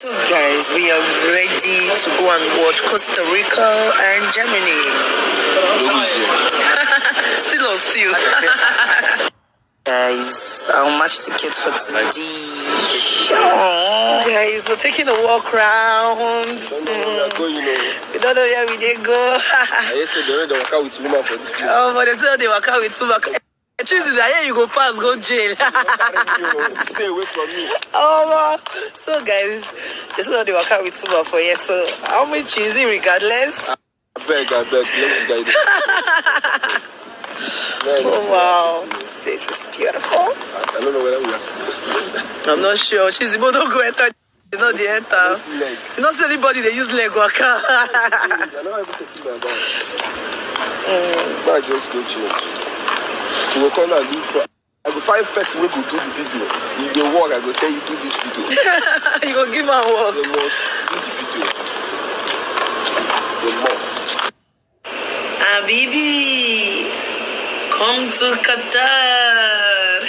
So guys, we are ready to go and watch Costa Rica and Germany. still on still. guys, our match tickets for today. Oh, guys, we're taking a walk around. Mm. We don't know where we did go. I say they already work out with woman for this oh, but they say they work out with two back. Tuesday, that you go pass, go jail. Stay away from me. Oh, so guys, this they work out with Suba for yes. So how much is it regardless? I beg, I beg, let me guide you. Oh wow, this place is beautiful. I, I don't know whether we are supposed to. I'm not sure. She's the motor go enter. You know the enter. You not see anybody they use leg waka. I don't to think about it. But I just go change. We will come and look for. I will find person who could do the video. If they work, I will tell you to do this video. you go give her work. They must do the video. They must. Habibi, come to Qatar.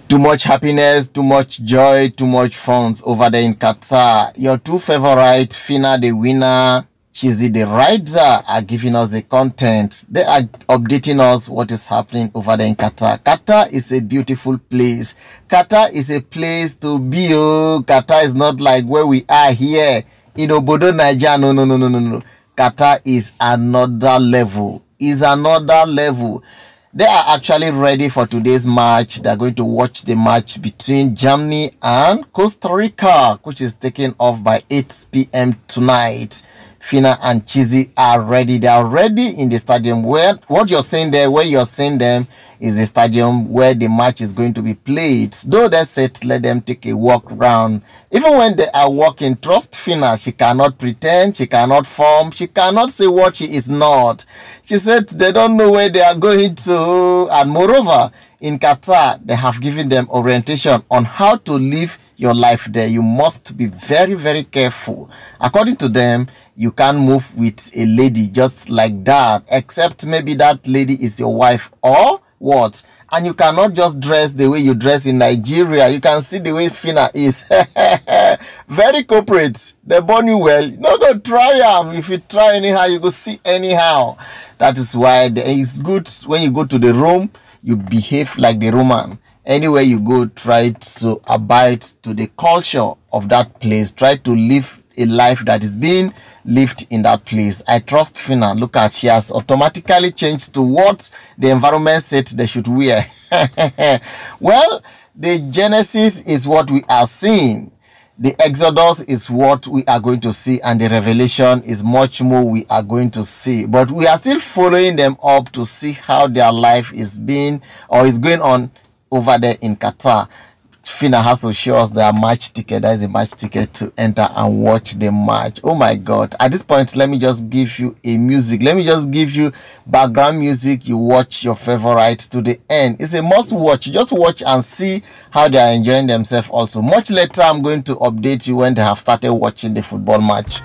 Too much happiness, too much joy, too much fun over there in Qatar. Your two favorite, Phyna the winner, Chizzy the rider, are giving us the content. They are updating us what is happening over there in Qatar. Qatar is a beautiful place. Qatar is a place to be. Oh, Qatar is not like where we are here in Obodo, Nigeria. No, no, no, no, no, no. Qatar is another level. Is another level. They are actually ready for today's match. They're going to watch the match between Germany and Costa Rica, which is taking off by 8 p.m. tonight. Phyna and Chizzy are ready. They are ready in the stadium. Where what you're seeing there, where you're seeing them, is the stadium where the match is going to be played. Though they said let them take a walk round. Even when they are walking, trust Phyna. She cannot pretend. She cannot form. She cannot say what she is not. She said they don't know where they are going to. And moreover, in Qatar, they have given them orientation on how to live your life there. You must be very, very careful. According to them, you can't move with a lady just like that, except maybe that lady is your wife or what? And you cannot just dress the way you dress in Nigeria. You can see the way Phyna is. very corporate. They born you well. Not gonna try them. If you try anyhow, you go see anyhow. That is why it's good when you go to the room, you behave like the Roman. Anywhere you go, try to abide to the culture of that place. Try to live a life that is being lived in that place. I trust Phyna. Look at she has automatically changed to what the environment said they should wear. well, the Genesis is what we are seeing. The Exodus is what we are going to see, and the Revelation is much more we are going to see. But we are still following them up to see how their life is being or is going on over there in Qatar. Phyna has to show us their match ticket. That is a match ticket to enter and watch the match. Oh my God. At this point, let me just give you a music. Let me just give you background music. You watch your favorite to the end. It's a must watch. Just watch and see how they are enjoying themselves also. Much later, I'm going to update you when they have started watching the football match.